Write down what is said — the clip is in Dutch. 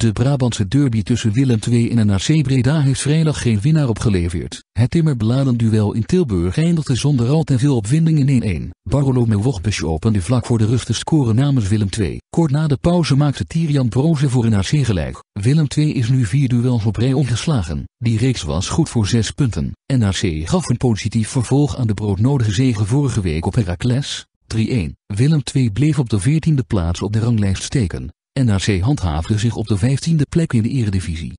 De Brabantse derby tussen Willem II en NAC Breda heeft vrijdag geen winnaar opgeleverd. Het timmerbeladen duel in Tilburg eindigde zonder al te veel opwinding in 1-1. Barolome Wogbes opende vlak voor de rust te scoren namens Willem II. Kort na de pauze maakte Tirian Broze voor NAC gelijk. Willem II is nu vier duels op rij ongeslagen. Die reeks was goed voor zes punten. NAC gaf een positief vervolg aan de broodnodige zege vorige week op Heracles. 3-1. Willem II bleef op de 14e plaats op de ranglijst steken. NAC handhaafde zich op de 15e plek in de eredivisie.